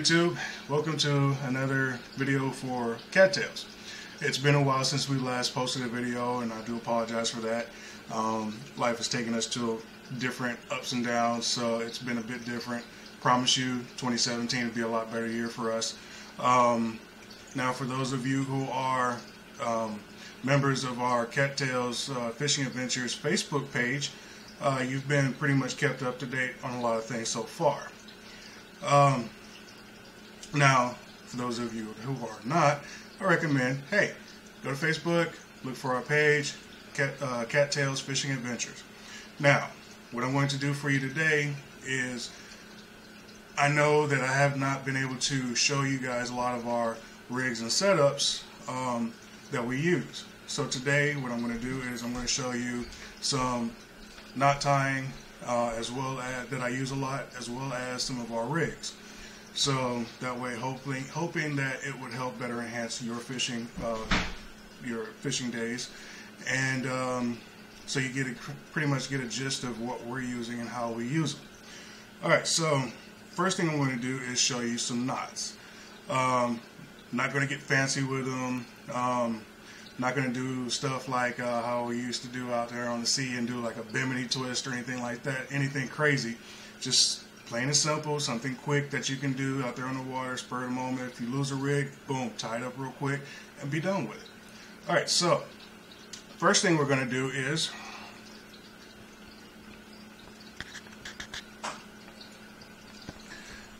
YouTube? Welcome to another video for Cat Tales. It's been a while since we last posted a video and I do apologize for that. Um, life has taken us to different ups and downs so it's been a bit different. Promise you 2017 will be a lot better year for us. Um, now for those of you who are um, members of our Cat Tales uh, Fishing Adventures Facebook page, uh, you've been pretty much kept up to date on a lot of things so far. Um, now, for those of you who are not, I recommend, hey, go to Facebook, look for our page, Cat, uh, Cat Tales Fishing Adventures. Now, what I'm going to do for you today is I know that I have not been able to show you guys a lot of our rigs and setups um, that we use. So today what I'm going to do is I'm going to show you some knot tying uh, as well as that I use a lot as well as some of our rigs. So that way hopefully hoping that it would help better enhance your fishing uh, your fishing days and um, so you get a, pretty much get a gist of what we're using and how we use them. Alright so first thing I'm going to do is show you some knots. Um, not going to get fancy with them. Um, not going to do stuff like uh, how we used to do out there on the sea and do like a bimini twist or anything like that. Anything crazy. Just plain and simple, something quick that you can do out there on the water, spur of the moment. If you lose a rig, boom, tie it up real quick and be done with it. All right, so first thing we're going to do is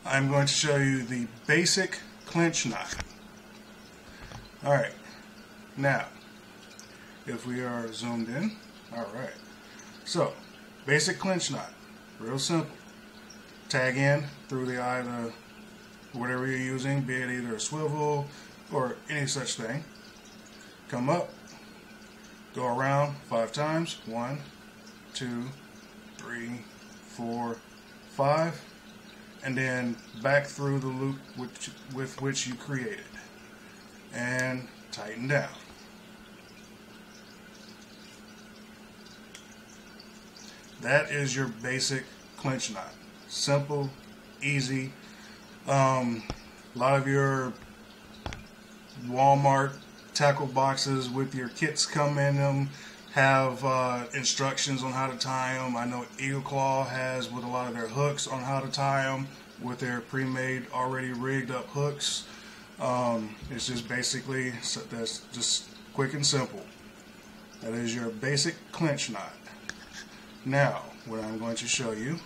I'm going to show you the basic clinch knot. All right, now if we are zoomed in, all right. So basic clinch knot, real simple. Tag end through the eye of the whatever you're using, be it either a swivel or any such thing. Come up, go around five times. One, two, three, four, five and then back through the loop which, with which you created and tighten down. That is your basic clinch knot. Simple, easy. Um, a lot of your Walmart tackle boxes with your kits come in them have uh, instructions on how to tie them. I know Eagle Claw has with a lot of their hooks on how to tie them with their pre-made, already rigged up hooks. Um, it's just basically that's just quick and simple. That is your basic clinch knot. Now, what I'm going to show you,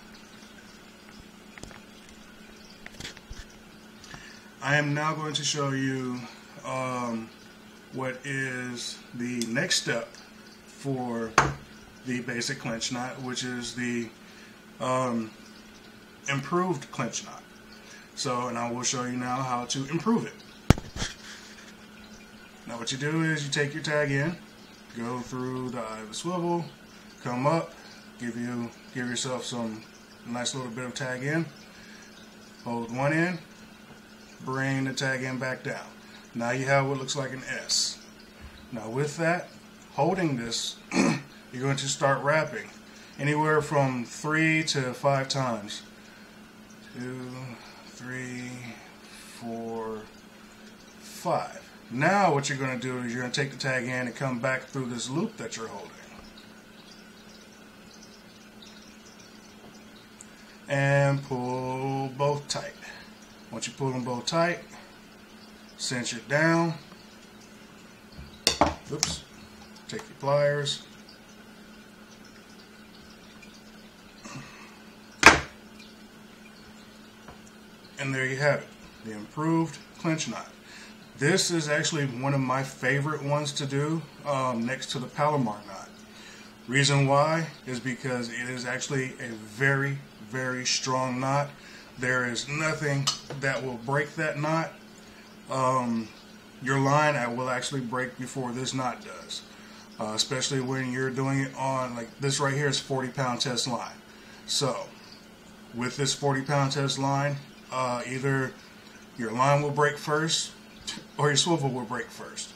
I am now going to show you um, what is the next step for the basic clinch knot, which is the um, improved clinch knot. So, and I will show you now how to improve it. Now what you do is you take your tag end, go through the eye of a swivel, come up, give you give yourself some nice little bit of tag end, hold one in, bring the tag end back down. Now you have what looks like an S. Now with that, holding this, you're going to start wrapping anywhere from three to five times. Two, three, four, five. Now what you're going to do is you're going to take the tag end and come back through this loop that you're holding. And pull both tight. Once you pull them both tight, cinch it down. Oops. Take your pliers. And there you have it, the improved clinch knot. This is actually one of my favorite ones to do um, next to the Palomar knot. Reason why is because it is actually a very, very strong knot. There is nothing that will break that knot. Um, your line will actually break before this knot does uh, especially when you're doing it on like this right here is 40 pound test line. So with this 40 pound test line, uh, either your line will break first or your swivel will break first.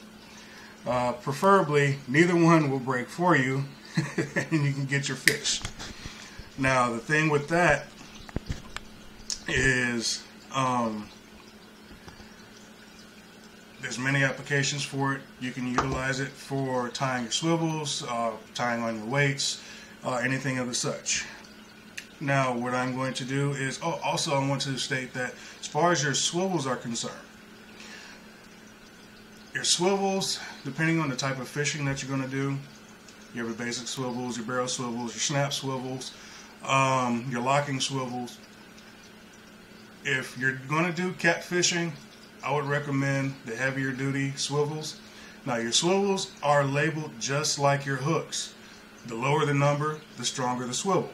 Uh, preferably, neither one will break for you and you can get your fish. Now, the thing with that is um, there's many applications for it. You can utilize it for tying your swivels, uh, tying on your weights, uh, anything of the such. Now, what I'm going to do is, oh, also I want to state that as far as your swivels are concerned, your swivels, depending on the type of fishing that you're going to do, you have your basic swivels, your barrel swivels, your snap swivels, um, your locking swivels. If you're going to do catfishing, I would recommend the heavier duty swivels. Now, your swivels are labeled just like your hooks. The lower the number, the stronger the swivel.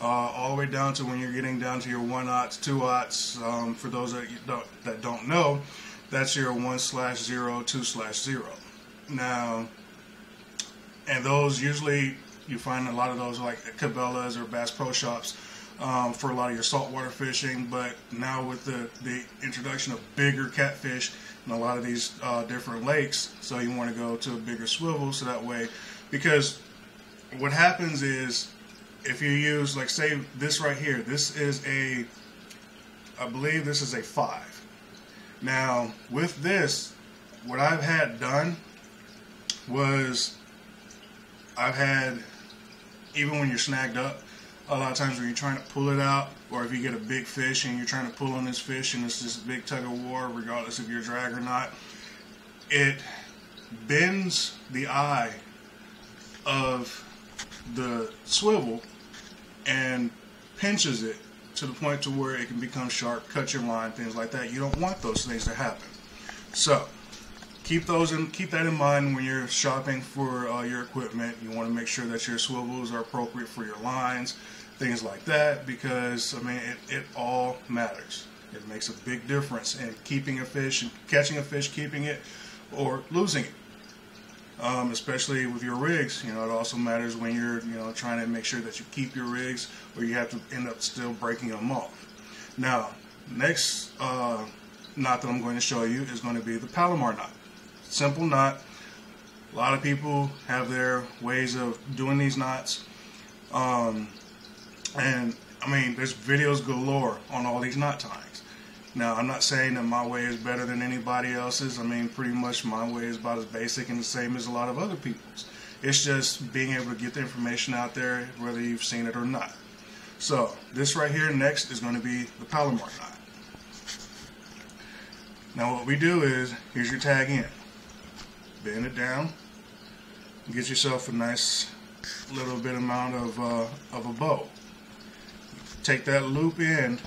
Uh, all the way down to when you're getting down to your one aughts, two aughts. Um, for those that don't, that don't know, that's your one slash zero, two slash zero. Now, and those usually you find a lot of those like Cabela's or Bass Pro Shops um, for a lot of your saltwater fishing. But now with the, the introduction of bigger catfish in a lot of these uh, different lakes, so you want to go to a bigger swivel so that way, because what happens is if you use like say this right here, this is a, I believe this is a five. Now with this, what I've had done was I've had even when you're snagged up, a lot of times when you're trying to pull it out, or if you get a big fish and you're trying to pull on this fish and it's this big tug of war, regardless if you're drag or not, it bends the eye of the swivel and pinches it to the point to where it can become sharp, cut your line, things like that. You don't want those things to happen. So keep those in keep that in mind when you're shopping for uh, your equipment. You want to make sure that your swivels are appropriate for your lines, things like that, because I mean it, it all matters. It makes a big difference in keeping a fish and catching a fish, keeping it, or losing it. Um, especially with your rigs, you know, it also matters when you're, you know, trying to make sure that you keep your rigs, or you have to end up still breaking them off. Now, next uh, knot that I'm going to show you is going to be the Palomar knot simple knot. A lot of people have their ways of doing these knots. Um, and I mean, there's videos galore on all these knot tyings. Now, I'm not saying that my way is better than anybody else's. I mean, pretty much my way is about as basic and the same as a lot of other people's. It's just being able to get the information out there, whether you've seen it or not. So, this right here next is going to be the Palomar knot. Now, what we do is, here's your tag end bend it down, get yourself a nice little bit amount of, uh, of a bow. Take that loop end,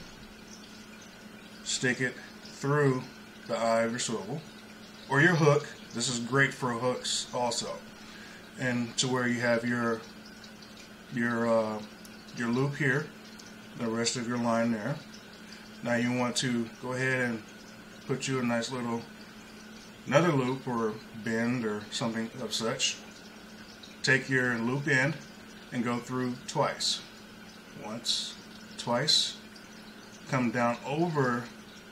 stick it through the eye of your swivel, or your hook. This is great for hooks also. And to where you have your your uh, your loop here, the rest of your line there. Now you want to go ahead and put you a nice little another loop or bend or something of such. Take your loop end and go through twice. Once, twice. Come down over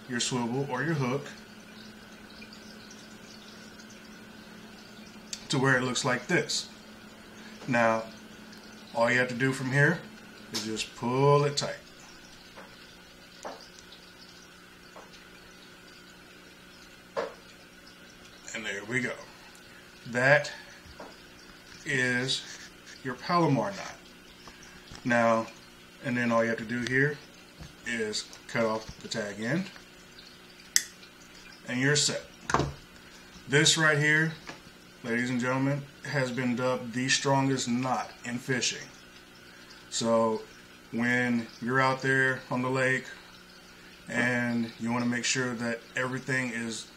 your swivel or your hook to where it looks like this. Now, all you have to do from here is just pull it tight. And there we go. That is your Palomar knot. Now, and then all you have to do here is cut off the tag end and you're set. This right here, ladies and gentlemen, has been dubbed the strongest knot in fishing. So when you're out there on the lake and you want to make sure that everything is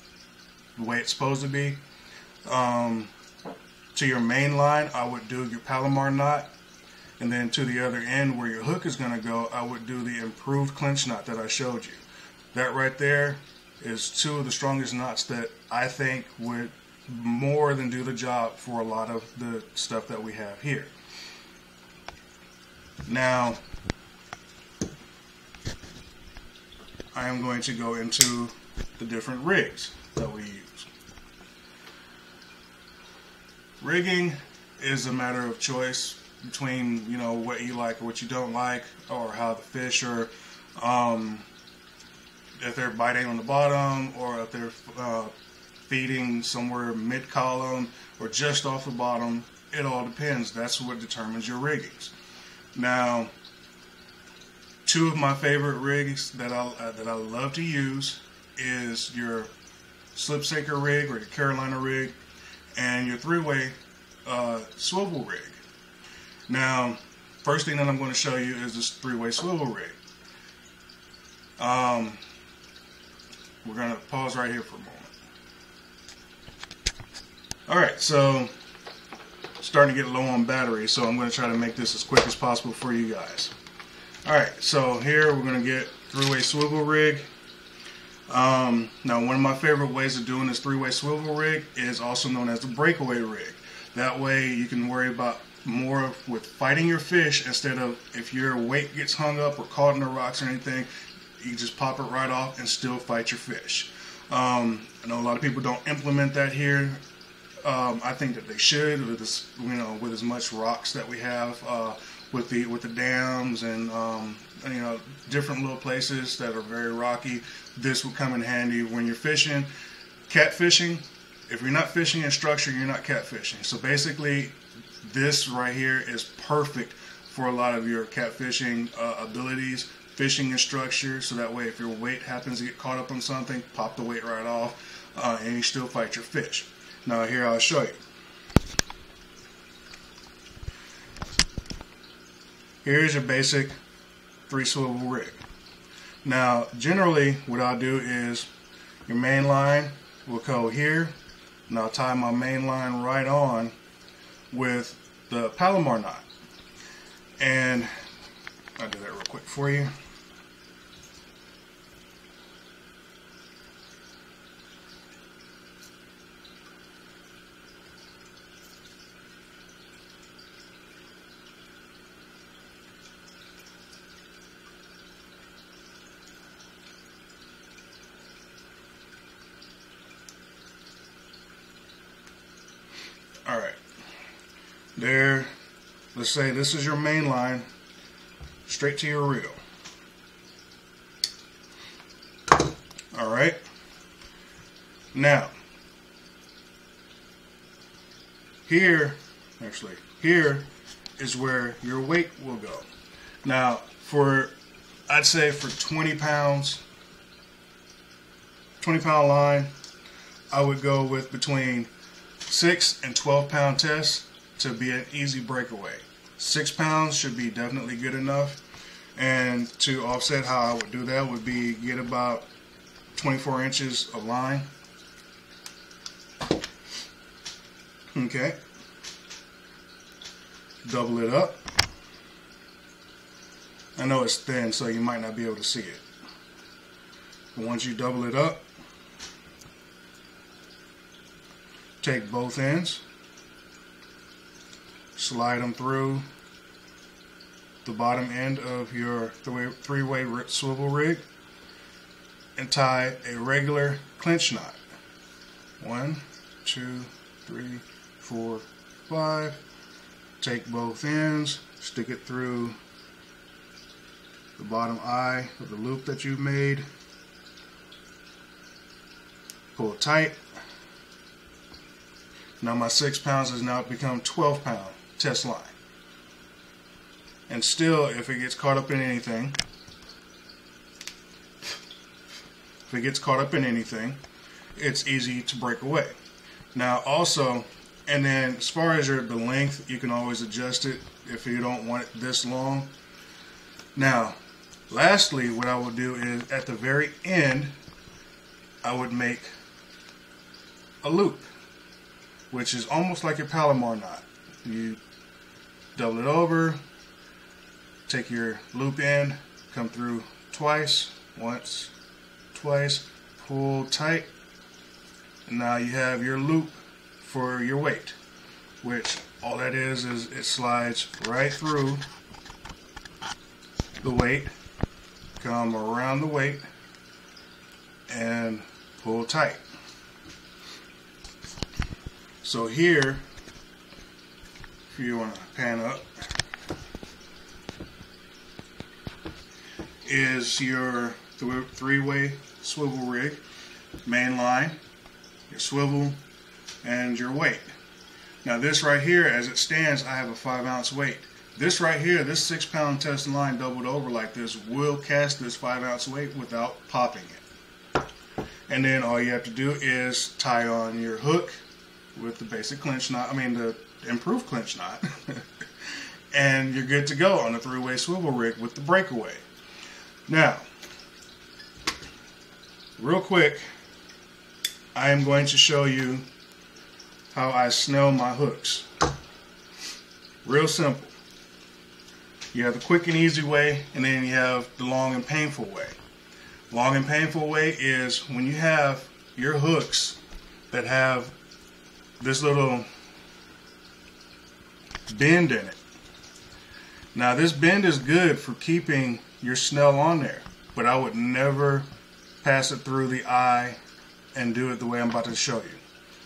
the way it's supposed to be. Um, to your main line, I would do your Palomar knot. And then to the other end where your hook is going to go, I would do the improved clinch knot that I showed you. That right there is two of the strongest knots that I think would more than do the job for a lot of the stuff that we have here. Now, I am going to go into the different rigs that we use. Rigging is a matter of choice between you know what you like or what you don't like, or how the fish are, um, if they're biting on the bottom, or if they're uh, feeding somewhere mid column or just off the bottom. It all depends. That's what determines your riggings. Now, two of my favorite rigs that I uh, that I love to use is your slip sinker rig or your Carolina rig, and your three-way uh, swivel rig. Now, first thing that I'm going to show you is this three-way swivel rig. Um, we're going to pause right here for a moment. All right, so starting to get low on battery, so I'm going to try to make this as quick as possible for you guys. All right, so here we're going to get three-way swivel rig. Um, now, one of my favorite ways of doing this three-way swivel rig is also known as the breakaway rig. That way you can worry about more with fighting your fish instead of if your weight gets hung up or caught in the rocks or anything, you just pop it right off and still fight your fish. Um, I know a lot of people don't implement that here. Um, I think that they should with this, you know, with as much rocks that we have, uh, with the with the dams and um, you know different little places that are very rocky. This will come in handy when you're fishing. Catfishing, if you're not fishing in structure, you're not catfishing. So basically, this right here is perfect for a lot of your catfishing uh, abilities. Fishing in structure, so that way if your weight happens to get caught up on something, pop the weight right off, uh, and you still fight your fish. Now here I'll show you. Here's your basic three swivel rig. Now generally what I'll do is your main line will go here and I'll tie my main line right on with the Palomar knot. And I'll do that real quick for you. All right. There, let's say this is your main line, straight to your reel. All right. Now, here, actually, here is where your weight will go. Now, for, I'd say for 20 pounds, 20 pound line, I would go with between 6 and 12 pound test to be an easy breakaway. 6 pounds should be definitely good enough. And to offset how I would do that would be get about 24 inches of line. Okay. Double it up. I know it's thin, so you might not be able to see it. But once you double it up, take both ends, slide them through the bottom end of your three-way swivel rig and tie a regular clinch knot. One, two, three, four, five. Take both ends, stick it through the bottom eye of the loop that you've made. Pull tight now my six pounds has now become 12 pound test line. And still, if it gets caught up in anything, if it gets caught up in anything, it's easy to break away. Now also, and then as far as your the length, you can always adjust it if you don't want it this long. Now, lastly, what I will do is at the very end, I would make a loop which is almost like a Palomar knot. You double it over, take your loop end, come through twice, once, twice, pull tight, and now you have your loop for your weight, which all that is is it slides right through the weight, come around the weight, and pull tight. So here, if you want to pan up, is your three-way swivel rig, main line, your swivel, and your weight. Now this right here, as it stands, I have a five ounce weight. This right here, this six pound test line doubled over like this will cast this five ounce weight without popping it. And then all you have to do is tie on your hook with the basic clinch knot, I mean the improved clinch knot. and you're good to go on a three-way swivel rig with the breakaway. Now, real quick, I am going to show you how I snell my hooks. Real simple. You have the quick and easy way, and then you have the long and painful way. Long and painful way is when you have your hooks that have this little bend in it. Now this bend is good for keeping your snell on there, but I would never pass it through the eye and do it the way I'm about to show you,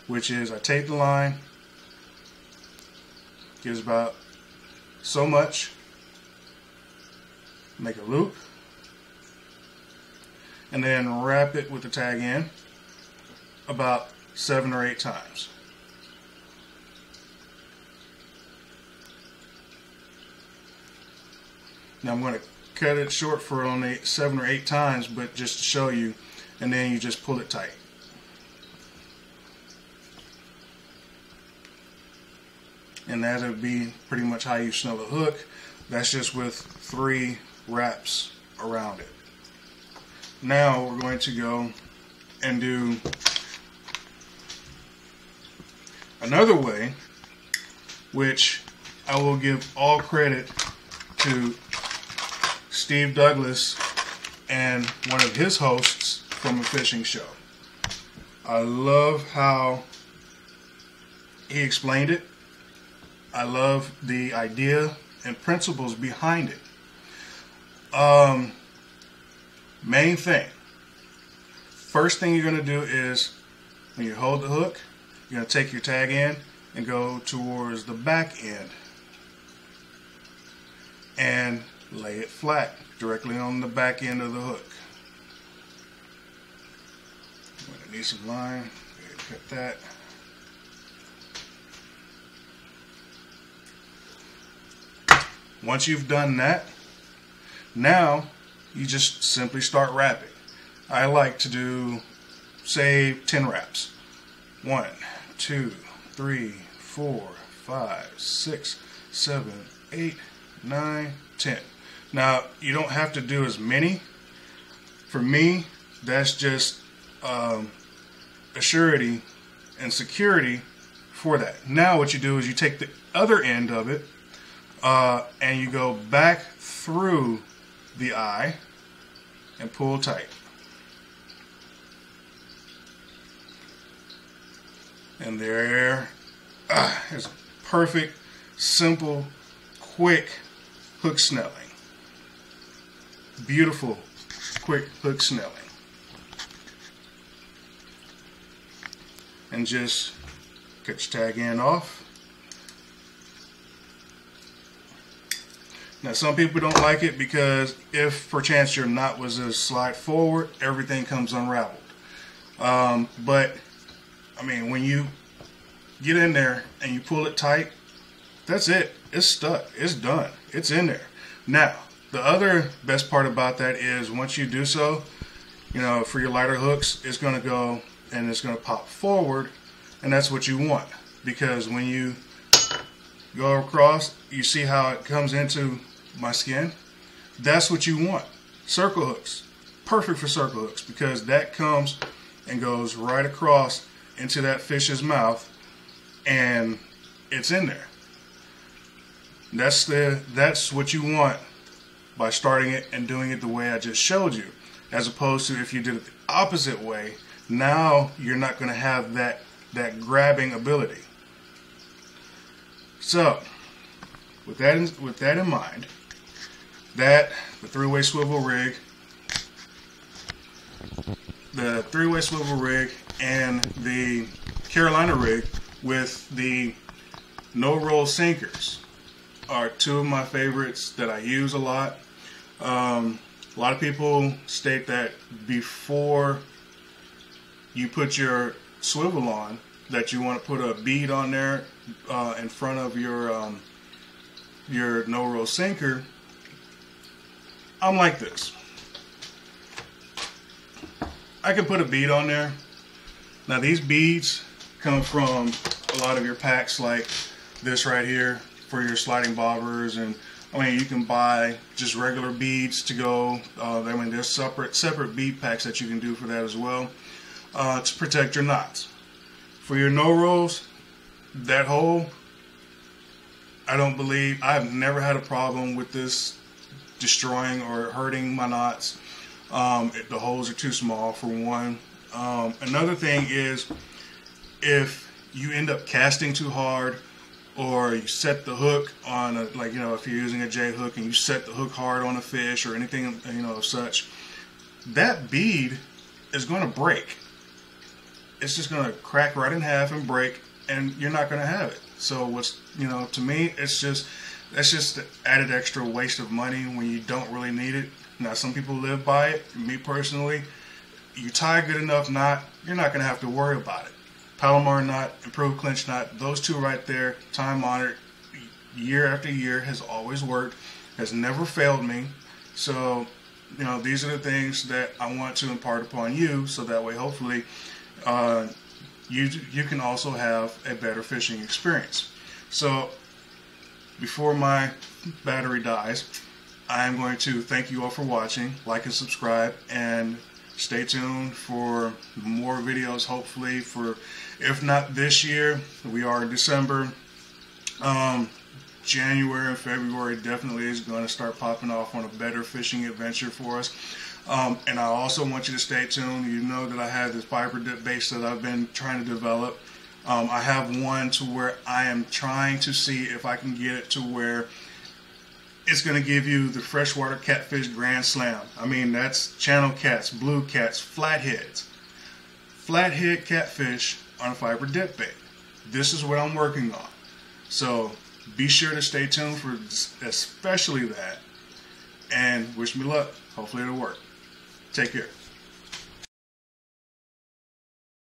which is I take the line, gives about so much, make a loop, and then wrap it with the tag end about seven or eight times. Now I'm going to cut it short for only seven or eight times, but just to show you, and then you just pull it tight. And that'll be pretty much how you snell a hook. That's just with three wraps around it. Now we're going to go and do another way, which I will give all credit to Steve Douglas and one of his hosts from a fishing show. I love how he explained it. I love the idea and principles behind it. Um, main thing. First thing you're going to do is when you hold the hook, you're going to take your tag end and go towards the back end. And lay it flat directly on the back end of the hook. I'm going to need some line. Cut that. Once you've done that, now you just simply start wrapping. I like to do, say, 10 wraps. One, two, three, four, five, six, seven, eight, nine, ten. Now, you don't have to do as many. For me, that's just um, a surety and security for that. Now, what you do is you take the other end of it uh, and you go back through the eye and pull tight. And there uh, is perfect, simple, quick hook snelling beautiful quick hook snelling. And just cut your tag end off. Now some people don't like it because if perchance your knot was to slide forward, everything comes unraveled. Um, but I mean, when you get in there and you pull it tight, that's it. It's stuck. It's done. It's in there. Now, the other best part about that is once you do so, you know, for your lighter hooks, it's going to go and it's going to pop forward, and that's what you want because when you go across, you see how it comes into my skin. That's what you want. Circle hooks, perfect for circle hooks because that comes and goes right across into that fish's mouth, and it's in there. That's the that's what you want by starting it and doing it the way I just showed you. As opposed to if you did it the opposite way, now you're not going to have that, that grabbing ability. So, with that, in, with that in mind, that, the three-way swivel rig, the three-way swivel rig, and the Carolina rig with the no-roll sinkers are two of my favorites that I use a lot. Um, a lot of people state that before you put your swivel on that you want to put a bead on there uh, in front of your um, your no roll sinker, I'm like this. I can put a bead on there. Now these beads come from a lot of your packs like this right here for your sliding bobbers and I mean you can buy just regular beads to go uh, I mean there's separate separate bead packs that you can do for that as well uh, to protect your knots. For your no rolls that hole I don't believe I've never had a problem with this destroying or hurting my knots. Um, it, the holes are too small for one. Um, another thing is if you end up casting too hard or you set the hook on a, like you know if you're using a J hook and you set the hook hard on a fish or anything you know of such that bead is going to break. It's just going to crack right in half and break and you're not going to have it. So what's you know to me it's just that's just added extra waste of money when you don't really need it. Now some people live by it. Me personally you tie a good enough knot you're not going to have to worry about it Palomar knot, improved clinch knot, those two right there, time honored, year after year has always worked, has never failed me. So, you know, these are the things that I want to impart upon you so that way hopefully uh, you, you can also have a better fishing experience. So, before my battery dies, I'm going to thank you all for watching, like and subscribe, and stay tuned for more videos hopefully for if not this year we are in december um, january and february definitely is going to start popping off on a better fishing adventure for us um, and i also want you to stay tuned you know that i have this viper dip base that i've been trying to develop um, i have one to where i am trying to see if i can get it to where it's going to give you the freshwater catfish grand slam. I mean, that's channel cats, blue cats, flatheads. Flathead catfish on a fiber dip bait. This is what I'm working on. So be sure to stay tuned for especially that. And wish me luck. Hopefully it'll work. Take care.